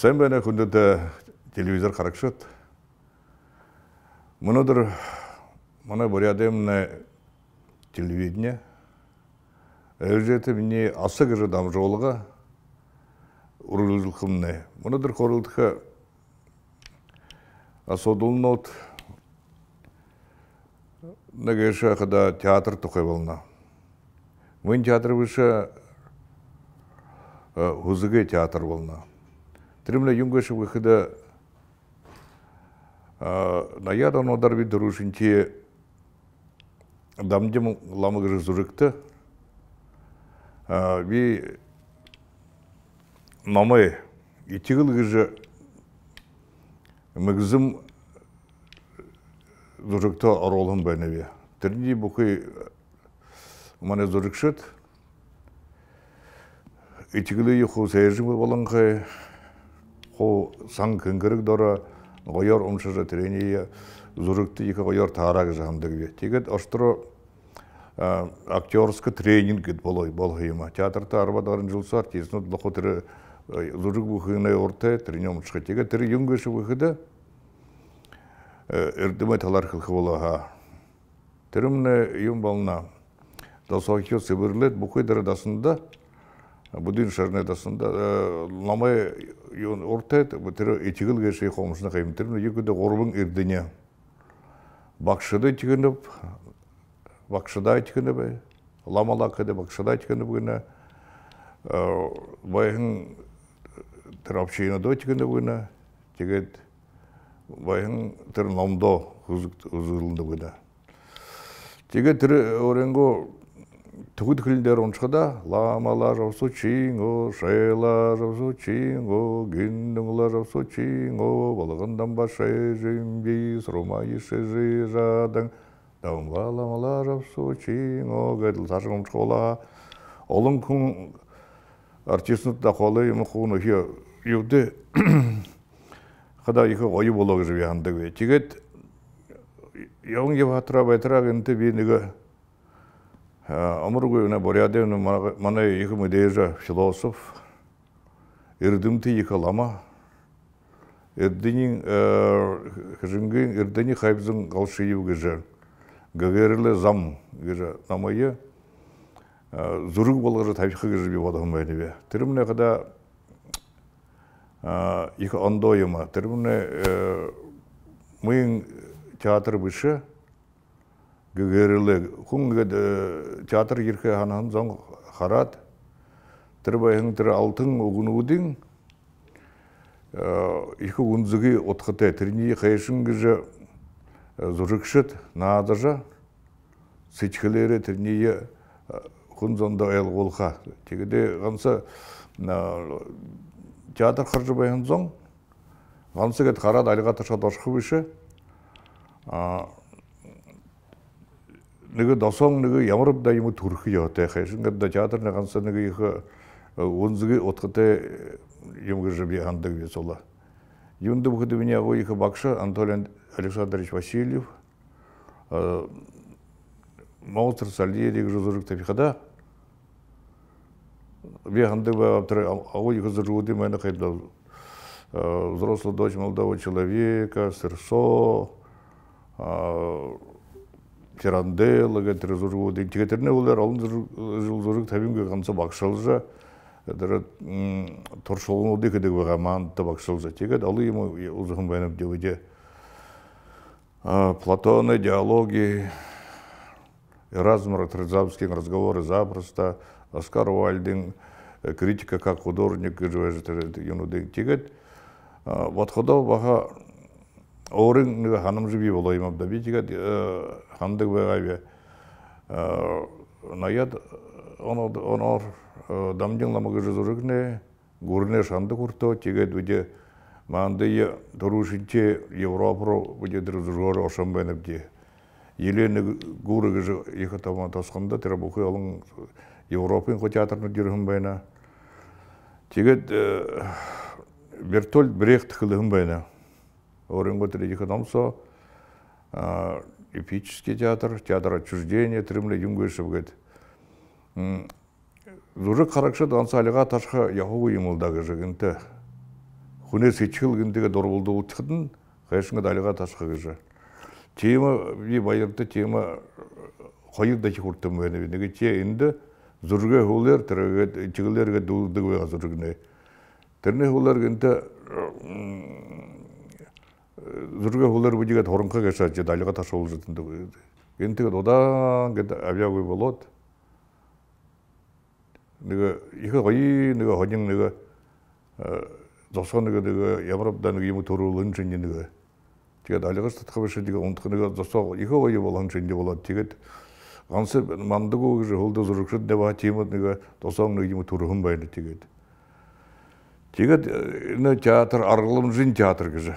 Sen bana kundu da televizor karakşat. Мынодөр мына борядемне телевидение. Элжеті мне асыгы жадам жолыға урылылқымне. Мынодөр корылдыха асодулнот нагеша когда театр тухай волна. Мын театр выше хузыге театр волна. Тримле юнгошы выхода наядан одар би дурушинчи дамдым ламыгыры зурыкты. Би намай итигыл гыжы мыгзым зурыкты оролым бәнеби тирни букы мане зурыкшыт. Итигылы юху сейжимы боланхай хо сан кынгырык дора гоёр умшыжа трения зурыкты ика гоёр таарак жамдыгы тигет оштро актерский тренинг гит болой болхыйма. Театрта арбадарын жылсар тиснут лохотыры зурык бухыны орте тренем чыга тигет тири юнгөшү бухыда эрдиме талар кылхы болаха тиримне юм болна. Досохио сибирлет бухыдыр дасында будин шарнедасында ламай юн ортет бутер этигил геше хомшна каймтер югуде горбун ирдине бакшыды тигенеп бакшыда тигенеп ламала кеде бакшыда тигенеп гына байын трапчина до тигенеп гына тигет байын тер номдо хузулунда гына тигет оренго түгіт кілдер оншыда ламалар жавсу чинго шайлар жавсу чинго гиннуңлар жавсу чинго балығындан ба шежимби сұрмай шежи жадың даумла ламалар жавсу чинго гэділ сашың омшы ола олың күн артистнут да қолы құны хе юды қада екі ойы кізі бейханды тигет яуң ев хатыра байтыра генте бейнігі Амургуевна Борядевна мана екі мүдежа философ, ирдімті екі лама. Ирдінін хыжынгын ирдіні хайбзын қалшыйып гыжа. Гагерлі зам гыжа намайы зург болғыжа табиқы гыжа би бодығын бәйді бе. Тіріміне қада екі ондойыма. Тіріміне мұйын театр бұшы гөгерілі күнгі театр ерке ханан зоң харат. Тірбайын тірі алтын угунудың екі унзыгы отқыты тірні қайшын гіжі зұрықшыт надыжа сычкілері тірні күн зонда әл қолға тегіде ғанса театр қаржы байын зоң. Ғансы кет қарад айлға таша дошқы бүші нығы досоң нығы ямырып да ему турхы йоте хэшин гадда театр на ганса нығы ихы онзыгы отқыте юмгы жеби андык бе сола. Юнды бұхыды меня го ихы бакша Анатолий Александрович Васильев Моутер Сальери жузурык тапихада бе андык бе аптыры ау ихы зыржуды мэна хайда взрослый дочь молодого человека, Серсо, зургу дин тигетерне улар алын жыл зург табимге канса бакшалжа. Дер торшолну деке деге гаман та бакшалжа. Тигет алы ему узгын байнап девиде Платоны, диалоги, Эразм Ротрезавский, разговоры запросто, Оскар Уальдин, критика как художник, тигет. Вот ходов баха орын ханым жиби болоймам да битига хандык бегайбе наят онор онор дамдин ламага жузурыгне гурне шанды курто тигет биде мандыя турушинче европро биде друзур ошам бенебди елені гурыгы же екі таман тосқанда терабухы алың европын театрны жүргім байна тигет бертольд брехт кылыгым байна Оренго третьих намсо, эпический театр, театр отчуждения, тримле юнгөшев говорит. Зуры қарақшы дансалыға ташқа яхуы емылдағы жығынты. хуне сечил гиндеге дорбулду утхыдын хайшыңа далыга ташка кыжа тема би байырды тема хайырда чуртым бени неге че инде зурге хулер тереге чигилерге дулды га зургне терне хулер гинте зурге хулер бужига торунка кеша же далыга таш болуп жатынды гинтеге одан ге авиагой болот. Неге иха гой неге хонин неге зосон неге неге ямрабдан неге иму турулун жинни неге тэгээд алгас татхабышы деге онтхыныга зосо иха гой болон жинни болот. Тэгээд ансы мандыгу же холда зурукшут деба тимот неге досоң неге иму турухун байна тэгээд тэгээд не театр аргылым жин театр гыжы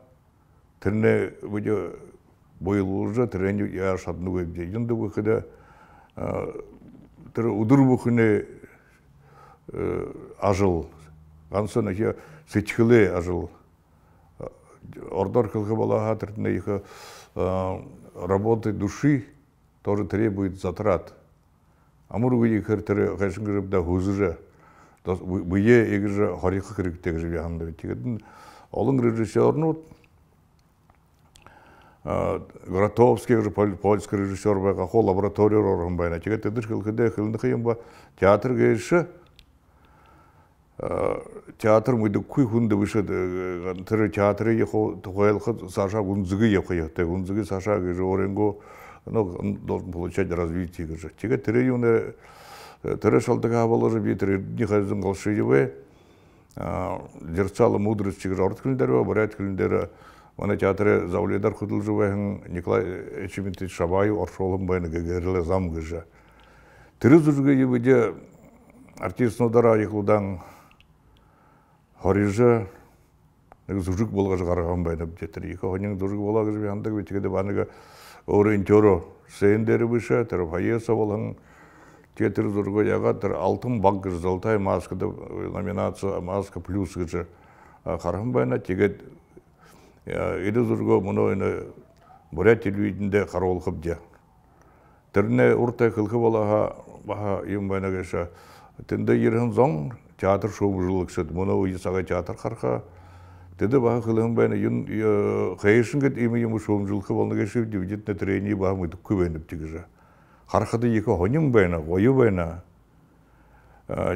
Тэрне буде бойлужа треню я шатну гебде. Юнда бухыда тэр удур бухыне ажыл. Гансын я сечхиле ажыл. Ордор кылгы балаха тэрне их работы души тоже требует затрат. Амургу ихер тэр гашин грибда хузужа. Бые егже харикы керектег живе ханды. Тигедин олың режиссерну Гратовский уже польский режиссер байга хол лаборатория орган байна. Чига тедир хилхиде хилны хыйым ба театр гейши театр мыды куй хунды выше тыры театры ехо тухайлхы Саша гунзыгы ехо ехте гунзыгы Саша геже оренго ну должен получать развитие геже. Чига тыры юны тыры шалдыга болажы битыры не хазын голшыйбы дерцалы мудрость чига орт күлдері барат күлдері Мана театры завледар худылжывайын Николай Эчемитович Шабаев оршолым байны гегерле зам гыжа. Тірі зүрге ебеде артист нодара айықлудан хорижа зүрік болғажы қараған байны бітетір. Екі хонен зүрік бола гыжы бейандық бетігеді баныға ориентеро сейіндері біші, тірі фаеса болған кетір зүрге яға тір алтын баг гыжы золотай маскада номинация маска плюс гыжы қараған байна тегет иді зурго мұны ойны бұра телевидінде қарауылқып де. Тіріне ұртай қылқы болаға баха ем байна кеша. Тінде ерін зоң театр шоу жылық сөд. Мұны ойы саға театр қарқа. Теді баха қылығын байна юн қайышын кет емі емі шоу жылқы болны кеша дивидетіне трени баха мұйды көбеніп тегіжі. Қарқады екі хоним байна, ойы байна.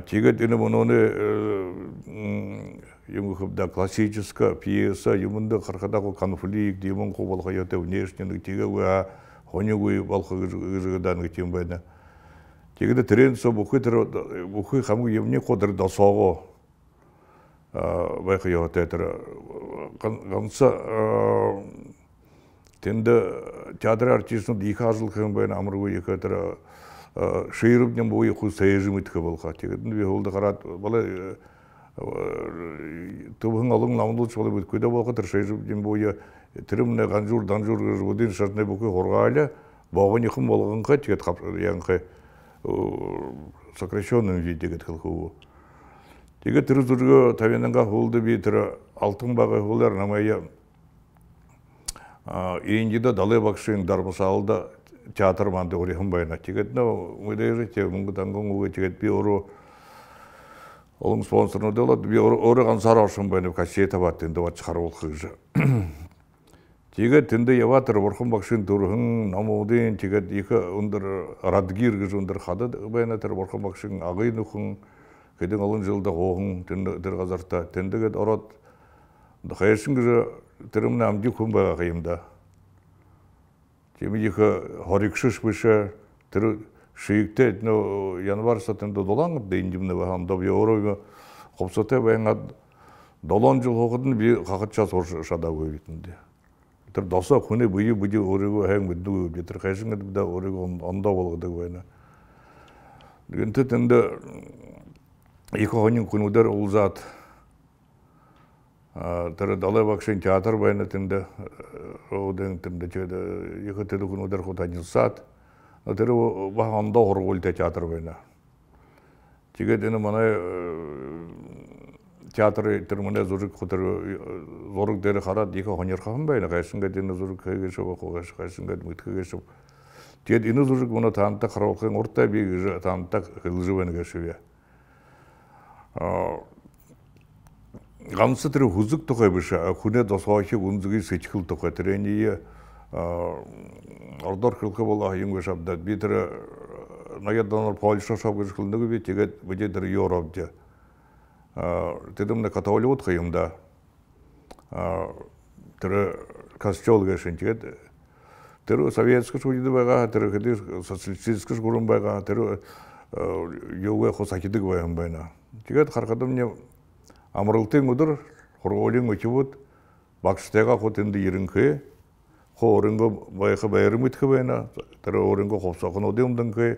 Тегет іні мұны юмухыбда классическая пьеса, юмында қарқадағы конфликт, юмын қобалға ете внешненің теге уа хонюгуй балқы гыжыгыдан тем байна. Тегеде трен со бухы хамгы емне соғы байқы йота етер. Ганса тенде театр артистын екі екі шейріп нем бойы құй сайжым иткі болға. Тегедін бе олды қарат, бала тубың алың намылы чолы бүт көйде болға тыршай жим бойы тірімне ғанжур данжур гыжбудин шартне бүкі хорғаля бағын екім болғанға тегет яңқы сокращенным виде гет кылкуу теге тірі зүргө табененга хулды би тірі алтын бағы хулар намая индида далы бакшын дармысалда театр манды орихын байна тегет но мыдайры те мунгу тангонгу тегет би ору Олың спонсорны делат, би орыған сарашын бәні кассета бат тенде бат чыгарып олқыжы. Тиге тенде яватыр борхын бакшын турхын намудин тиге екі ұндыр радгир гыж ұндыр хады бәні тер борхын бакшын ағый нухын кеден олын жылда оғын тенде тер газарта. Тенде гет орот дхайшын гыжы терімне амди күн бага екі хорикшыш бышы тер шиикте ну январь сатында долан да индимне бахан да биорога копсоте баянга долон жыл хогдун би хакытча сор шада көбитинде тэр досо хүне буй буй өрөгө хэн бүдү битэр хайшин да өрөгө ондо болгодог байна гэнтэ тэнде их хонин улзат тара далай бакшин театр байна тинде оден тинде чеде екі теді күн удар хутанил сат тері баханда хоргулте театр байна. Тиге дені мана театр терміне зурик хутар зорук дері харат екі хонер хахан байна. Кайсынга дені зурик кайгешіп оқугаш кайсынга мыткагешіп тиет ины зурик мына таанта харалкын орта биги таанта хылжы байна гешебе Гансы тірі хузык тұқай біша, хүне досуахи ұнзығы сечкіл тұқай тірені ордор кылкы бола юңга шабда. Битре наядданор польша шабгы кылдыгы бит тегет бите дер Европ де тедим на католик хайымда тире костел гешин тегет тире советский шуйды бага тире кеди социалистический гурум бага тире юга хосакидык баян байна. Тегет харкадым не амрылтың удыр хорголин өчүбут бакштега хот инди иринкы хо орынго байхы байрым итхы байна тара орынго хопсакын одемдың кы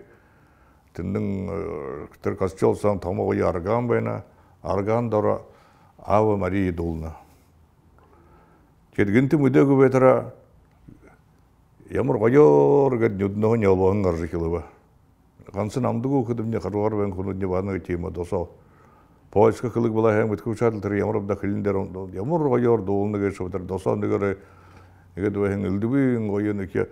тиндин тер костел сан тамого ярган байна арган дора ава мария долна. Кетгенти мүдөгү бетара ямар гойор гет нюдно нялуан гаржы килыба кансын амдыгу кыдымне каруар бен кунудне баны тема досо поиска кылык була хэм бит кучатыл тер ямар да кылиндер ямар гойор долна геш бетар досо негере эге дуэ хэң илдиби гойон эке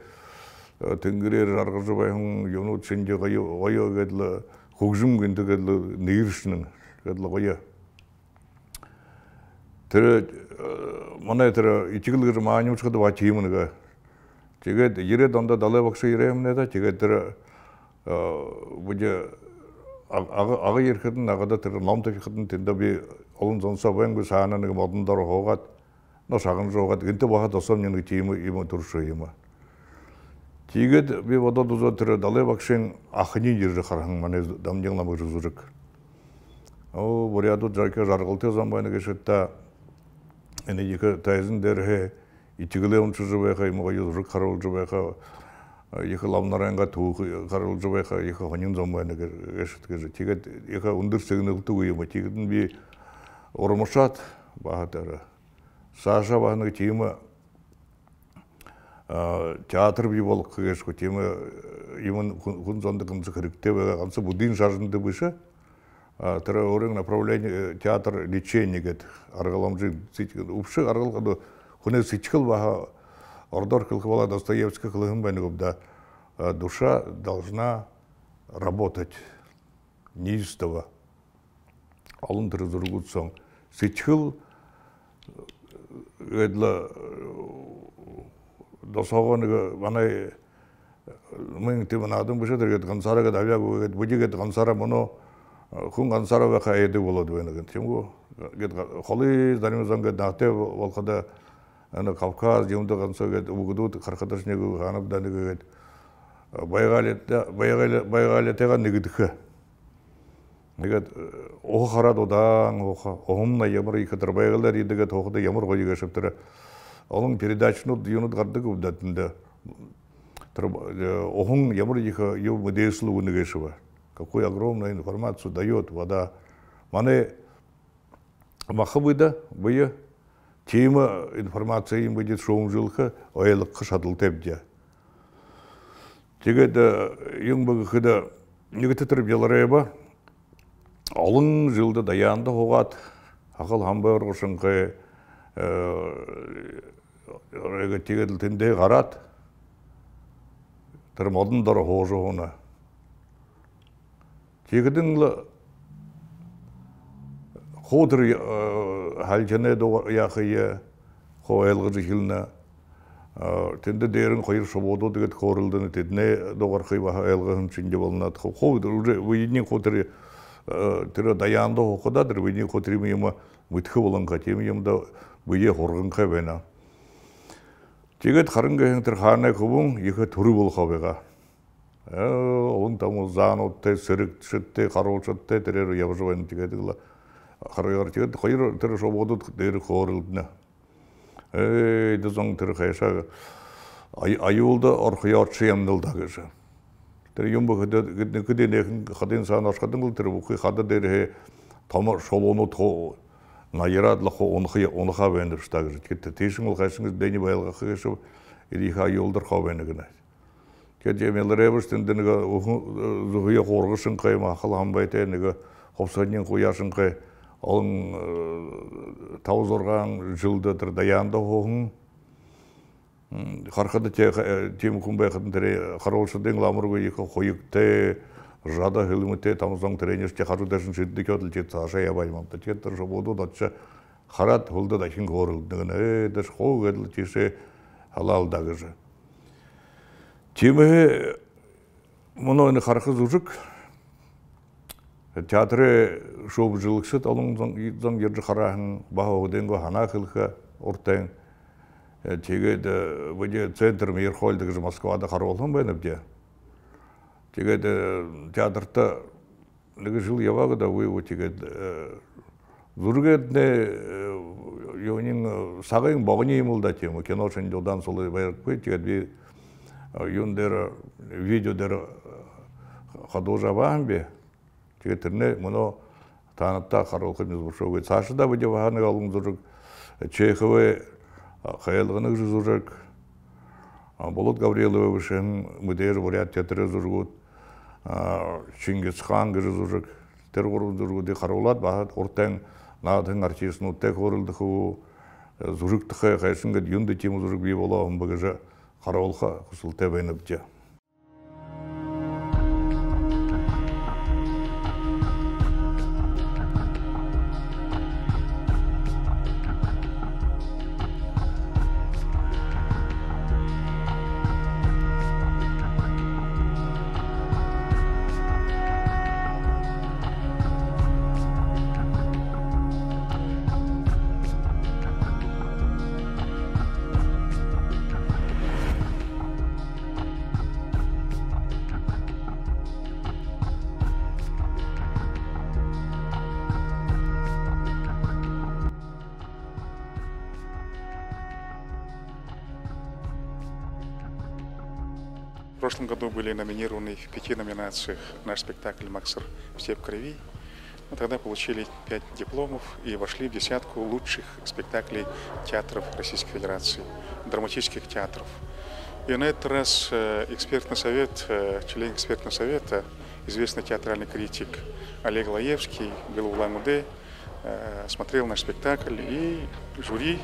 тенгирер аргыжы байхын юнут сенде гойо гойо гедле хугжум генде гедле гедле гойо тэр манай тэр ичгэлгэр маани учхад ва чимнага тэгээд ире дондо далай багш ирэмнэ да тэр тэндэ би олон зонсо бэнгү саана нэг модондор хоогад но шагын жоогад гэнтэ бахад осом нэг чим юм туршо юм тэгээд би бодод узо тэр далай багшын ахны ирэ хархан мане дамжыңлам жүрүк о буряду жарка жаргылты замбайны кешетта эне екі тайзын дерхе итигіле он чужы байха имога юзрык харыл жубайха екі ламнарайнга туу харыл жубайха екі хонин зомбайны гешет геже тигет екі ундыр сегнел туу има тигетин би ормушат бахатары саша бахны тима театр би болук кегешко тима имын хун зондыгын зыкырыкте гансы будин шаржынды быша тара орын направление театр лечения гет аргаламжы упшы аргалгады хуне сичкыл баха ордор кылкы бала достоевский кылыгын бәнігібда душа должна работать. Неистово. Алын тыры зургутсоң сичкыл эдла досогоныгы манай мың тиман адым бышыдыр гет гансарага давягу гет буди гет гансара мұны хүн гансара ва хайды болот венеген тимгу гет холи заримзан гет дахте волхада ана кавказ жемде ганса гет угудут хархадаш негу ханып да неге гет байгалет байгалет байгалет теган негидхе негет о харад одан оха икатыр байгалар идеге тохда ямар гойга шептер onun передачну юнут гардык удатында охун ямар иха ю модеслу унегешева какую огромную информацию дает вода. Мане махабыда бые тема информация им будет шоум жилха ойлық шатыл тепде. Тегеді ең бұғы қыда неге тітіріп еларайба алың жылды даянды хоғат ақыл хамбай ұрғышынқы тегеділ тінде қарат тір модындары хоғжы оны Тегдің ходыр халжаны яхыя хо элгы хилна. Тенде дерин койр шободу дегет хорылдын тедне догар хый ва элгы чинде болнат хо ходыр уже вийни ходыр тире даянды хокудадыр вийни ходыр мима мытхы болан катем ямда бие хоргын кабена тегет харынга хентер хана кубун екі түрі бол хабега он там занутте сырык шытте кароочотте терер ябжыбайны тигедигла харыгар тигет хайыр тер шободут дери хорылдна эй дезон тер хайша айулда орхыярчы ямдылда гыжы тер юмбу хыды гидне кыден эхин хадин сан ашкадын гыл тер бухы хада дери тома шолону то найырадла хо онхы онха бендер штагыр кетте тешин ол кайсыңыз бени байлга хышы ириха йолдор хобенигне кеде мелребустен денега зугыя хоргышын кай махалам байтенега хопсанин куяшын кай олың таузорган жылдыдыр даянда хохун хархада те тем кумбай хатын тере харолшы ден ламургу екі хойык те жада хилмы те тамзон тренер те хару дашын шидди көтл те саша я баймам те тер жо боду датча харат хулда да хин горыл деген э даш хо гедл тише халал дагыжы темы мұны оны хархы зужик театры шоу жылыксыт олың зон ержі хараһын баһогденго хана хылха ортен тэгээд выде центр мирхольдык же москвада харолхун бенеп де тэгээд театрта лиги жыл явагда вы вот тэгээд зургедне юнин сагын богни имылда тему кино шен жодан солы байрак кой тэгээд би юндер видеодер хадожа бамбе тэрне муно танытта харолхун мизбушогы сашыда выде ваханы алым зург чеховы хаялганы жузурак болот гавриловичем мыдер бурят театры зургут чингис хан жузурак тергорун зургуди харулат бахат ортен надын артист нутте хорылды ху зурык тхэ хайсынгад юнды тим зурык би боло багажа харолха кусул прошлом году были номинированы в пяти номинациях наш спектакль «Максер. Все в крови». Мы тогда получили пять дипломов и вошли в десятку лучших спектаклей театров Российской Федерации, драматических театров. И на этот раз э, экспертный совет, э, член экспертного совета, известный театральный критик Олег Лаевский, был в Ламуде, э, смотрел наш спектакль, и жюри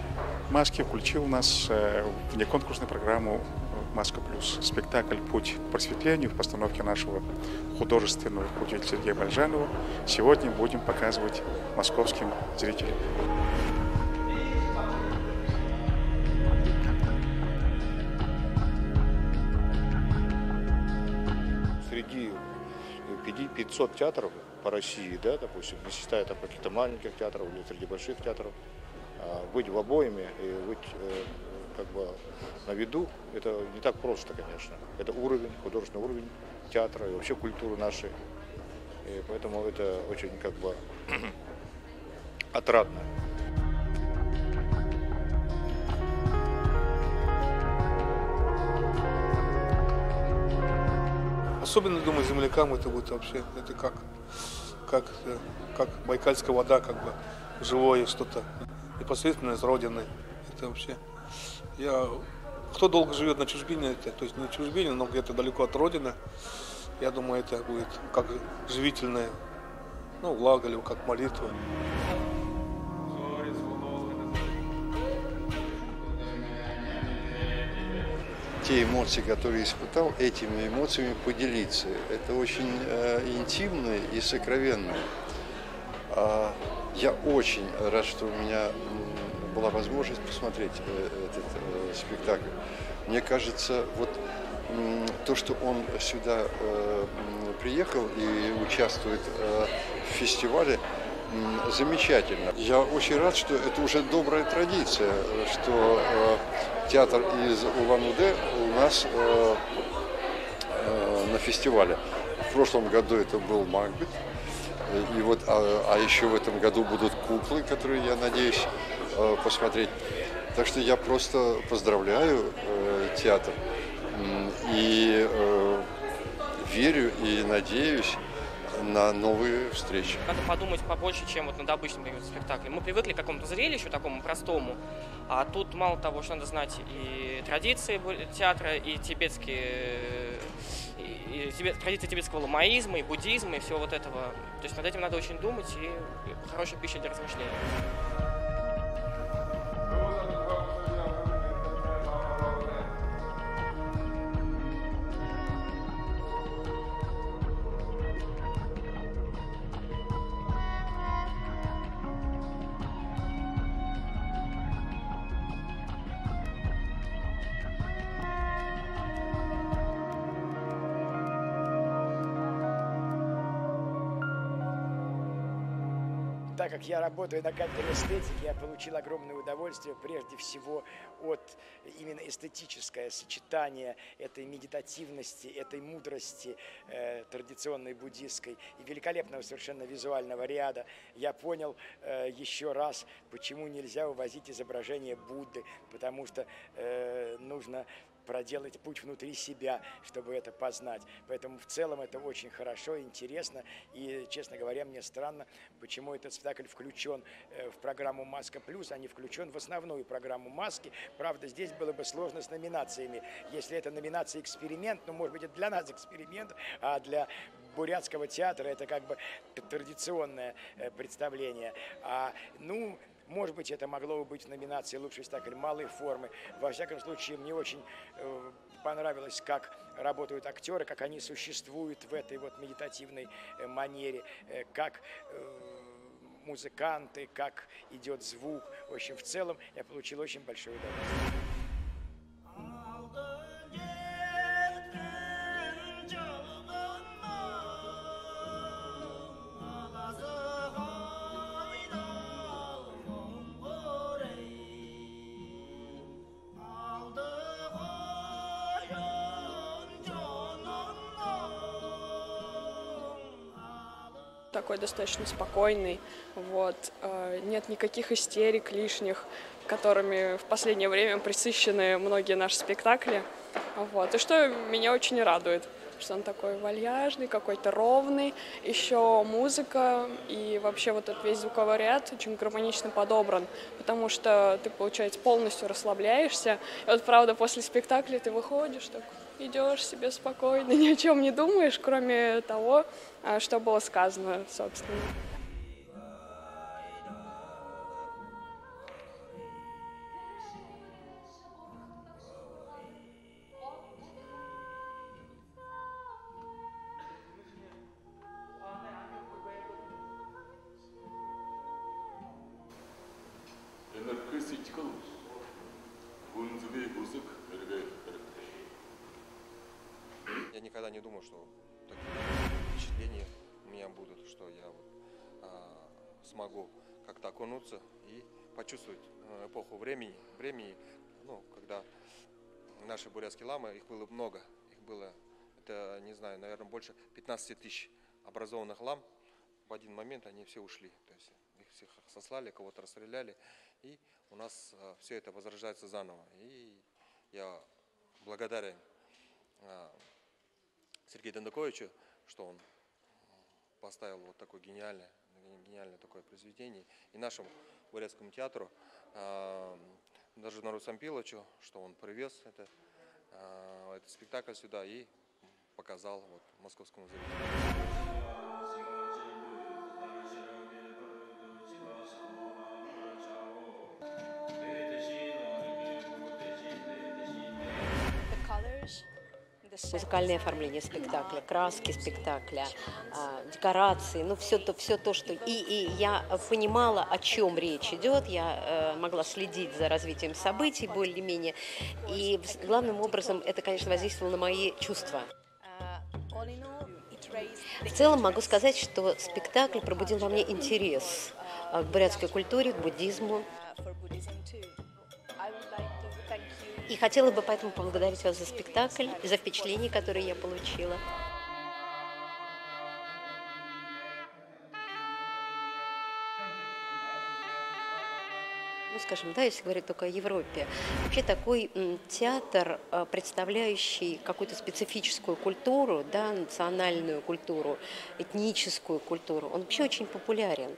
«Маски» включил нас в неконкурсную программу «Маска плюс». Спектакль «Путь к просветлению» в постановке нашего художественного руководителя Сергея Бальжанова сегодня будем показывать московским зрителям. Среди 500 театров по России, да, допустим, не считая там каких-то маленьких театров или среди больших театров, быть в обоими и быть как бы на виду, это не так просто, конечно. Это уровень, художественный уровень театра и вообще культуры нашей. И поэтому это очень как бы отрадно. Особенно, думаю, землякам это будет вообще, это как, как, как байкальская вода, как бы живое что-то, непосредственно из родины. Это вообще я, кто долго живет на чужбине, это, то есть не чужбине, но где-то далеко от родины, я думаю, это будет как живительное, ну, влага или как молитва. те эмоции, которые испытал, этими эмоциями поделиться. Это очень э, интимно и сокровенно. А, я очень рад, что у меня была возможность посмотреть э, этот э, спектакль. Мне кажется, вот то, что он сюда э, приехал и участвует в фестивале, замечательно. Я очень рад, что это уже добрая традиция, что театр из Улан-Удэ у нас на фестивале. В прошлом году это был Макбет, и вот, а, а еще в этом году будут куклы, которые, я надеюсь, посмотреть. Так что я просто поздравляю э, театр и э, верю и надеюсь на новые встречи. Надо подумать побольше, чем вот над обычным спектаклем. Мы привыкли к какому-то зрелищу такому простому, а тут мало того, что надо знать и традиции театра, и тибетские и, и традиции тибетского ламаизма, и буддизма, и всего вот этого. То есть над этим надо очень думать, и хорошая пища для размышлений. Работаю на кафедре эстетики, я получил огромное удовольствие прежде всего от именно эстетическое сочетание этой медитативности, этой мудрости э, традиционной буддистской и великолепного совершенно визуального ряда. Я понял э, еще раз, почему нельзя увозить изображение Будды, потому что э, нужно проделать путь внутри себя, чтобы это познать. Поэтому в целом это очень хорошо, интересно. И, честно говоря, мне странно, почему этот спектакль включен э, в программу «Маска плюс», а не включен в основную программу «Маски». Правда, здесь было бы сложно с номинациями. Если это номинация «Эксперимент», ну, может быть, это для нас эксперимент, а для бурятского театра это как бы традиционное э, представление. А, ну, может быть, это могло бы быть в номинации «Лучший спектакль малой формы». Во всяком случае, мне очень э, понравилось, как работают актеры, как они существуют в этой вот медитативной э, манере, э, как музыканты, как идет звук. В общем, в целом я получил очень большое удовольствие. Достаточно спокойный, вот, э, нет никаких истерик лишних, которыми в последнее время присыщены многие наши спектакли, вот, и что меня очень радует, что он такой вальяжный, какой-то ровный, еще музыка и вообще вот этот весь звуковой ряд очень гармонично подобран, потому что ты, получается, полностью расслабляешься, и вот, правда, после спектакля ты выходишь так идешь себе спокойно, ни о чем не думаешь, кроме того, а, что было сказано, собственно. Больше 15 тысяч образованных лам, в один момент они все ушли, то есть их всех сослали, кого-то расстреляли, и у нас а, все это возрождается заново, и я благодарен а, Сергею Дандаковичу, что он поставил вот такое гениальное, гениальное такое произведение. И нашему Бурятскому театру, э, даже Нару Сампиловичу, что он привез это, э, этот спектакль сюда. И показал вот, московскому зрителю. музыкальное оформление спектакля, краски спектакля, а, декорации, ну все то, все то, что... И, и я понимала, о чем речь идет, я э, могла следить за развитием событий более-менее, и главным образом это, конечно, воздействовало на мои чувства. В целом могу сказать, что спектакль пробудил во мне интерес к бурятской культуре, к буддизму. И хотела бы поэтому поблагодарить вас за спектакль и за впечатление, которое я получила. Скажем, да, если говорить только о Европе, вообще такой театр, э, представляющий какую-то специфическую культуру, да, национальную культуру, этническую культуру, он вообще очень популярен.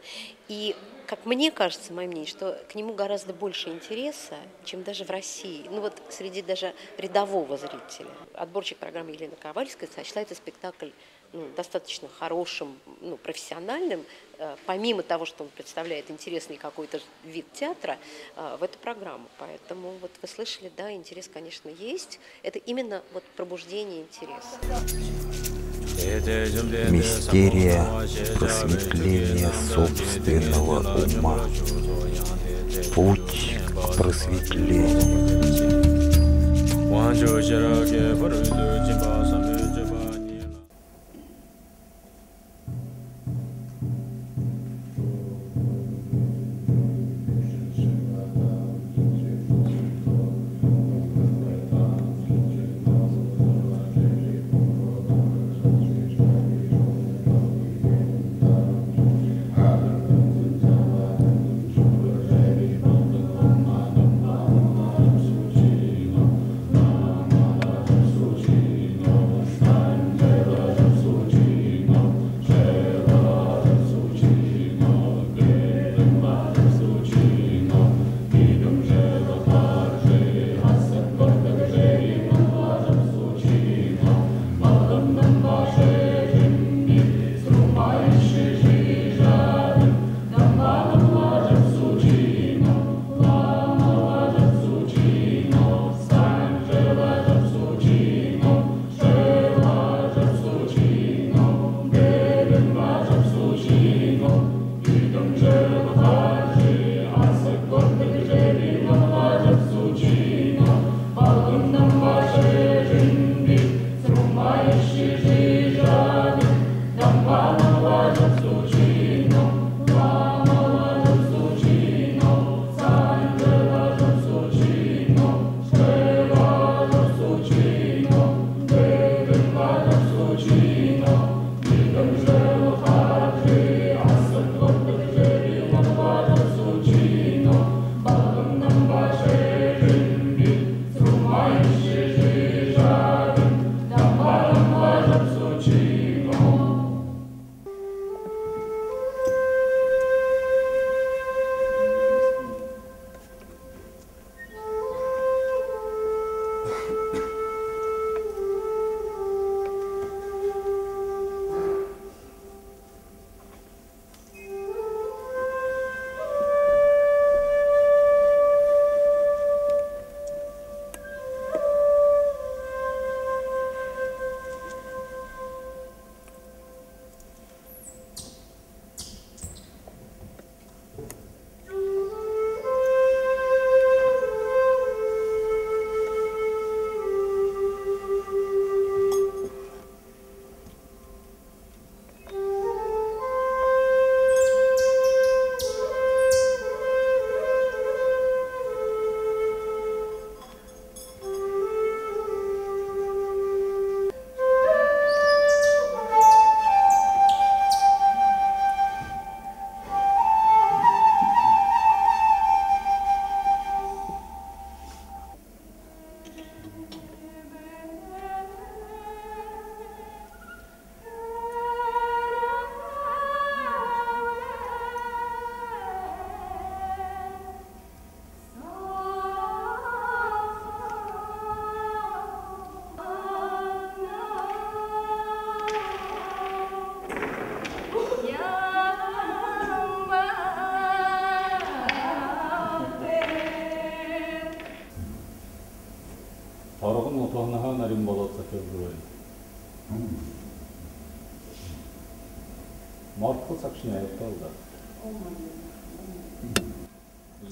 И, как мне кажется, мое мнение, что к нему гораздо больше интереса, чем даже в России. Ну вот среди даже рядового зрителя. Отборщик программы Елена Ковальская сочла этот спектакль ну, достаточно хорошим, ну, профессиональным, э, помимо того, что он представляет интересный какой-то вид театра, э, в эту программу. Поэтому вот вы слышали, да, интерес, конечно, есть. Это именно вот пробуждение интереса. Мистерия просветления собственного ума. Путь к просветлению. Сакшын аяқталды.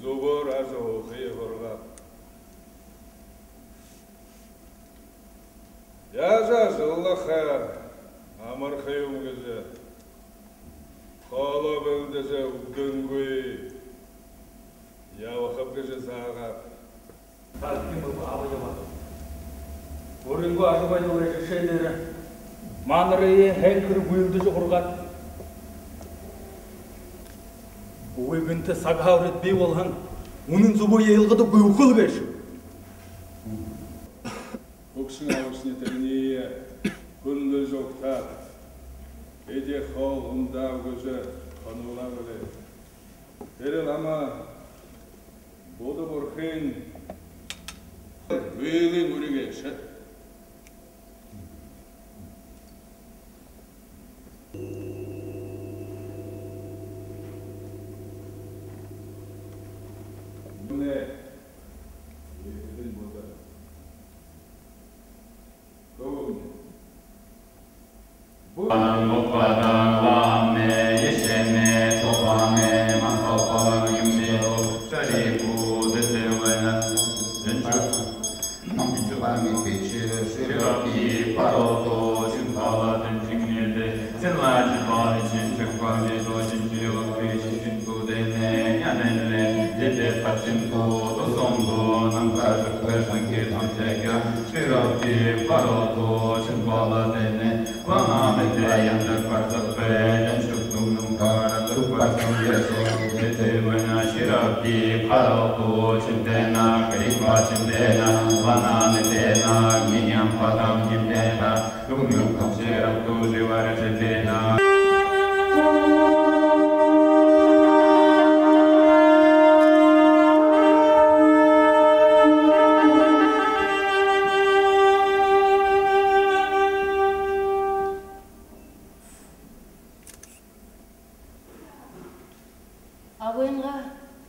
Зубur azı xıyırğa. Yazа зыллаха амар хыйым гызе. Хала белдезе үгөнгөй. Я вахап гызе сага. Орынғы ажыбай олай шешелері маныры хэнкір бұйылды жоғырған. Уйгінті сағаурет бей болған Унын зубой елгады гүйхыл беш. Боксың ауысыне тәне күллі жоқтар. Эде хол ұнда көзі қанула біле. Терел ама боды бұрхын Өйлен өреге шыт. Ne? Uh. di paro tu chintena, kirikwa chintena, vananitena, ginyam patam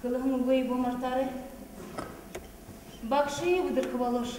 Кылың ой бомартары. Бакши выдыркы болуш.